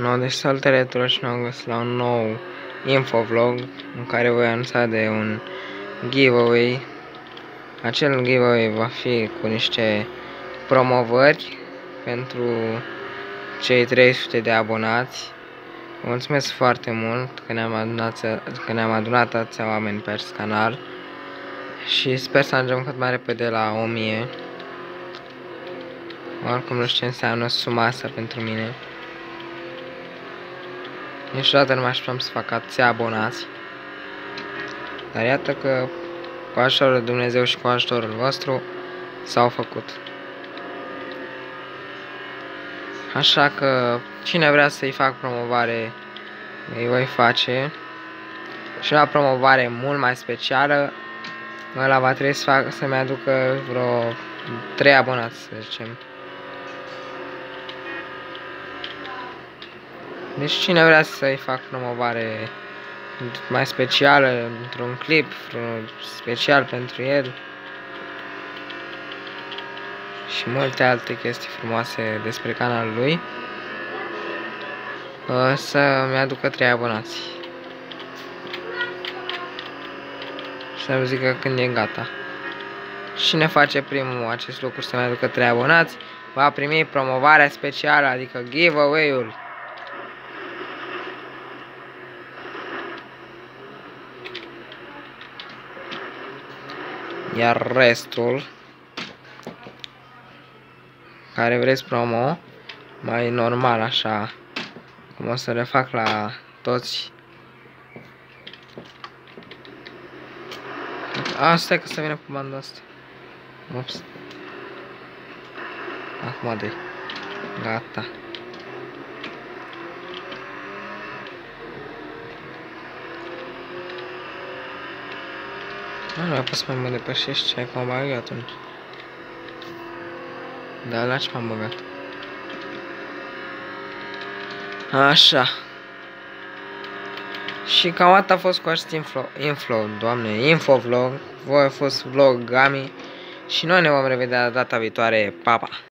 No, deci salutare tuturor și ne-am găsit la un nou infovlog în care voi anunța de un giveaway. Acel giveaway va fi cu niște promovări pentru cei 300 de abonați. Vă mulțumesc foarte mult că ne-am adunat, că ne-am adunat atâția oameni pe acest canal și sper să ajungem cât mai repede la 1000. Oricum nu știu ce înseamnă suma asta pentru mine. Niciodată nu mai așteptam să fac atâția abonați. Dar iată că cu ajutorul lui Dumnezeu și cu ajutorul vostru s-au făcut. Așa că cine vrea să-i fac promovare îi voi face. Și la promovare mult mai specială ăla va trebui să fac să-mi aducă vreo 3 abonați, să zicem. Deci cine vrea să-i fac promovare mai specială, într-un clip special pentru el și multe alte chestii frumoase despre canalul lui, să-mi aducă trei abonați. Să-mi zică când e gata. Cine face primul acest lucru să-mi aducă trei abonați, va primi promovarea specială, adică giveaway-ul. Iar restul care vreți promo, mai normal așa, cum o să le fac la toți. Asta e că să vină cu banda asta. Ups. Acum de Gata. Nu, nu pot să mai mă depășești, ce ai cum bag atunci. Da, la ce m-am băgat? Așa. Și cam atât a fost cu acest info, info doamne, infovlog. Voi a fost vlog Gami. Și noi ne vom revedea data viitoare. Pa, pa!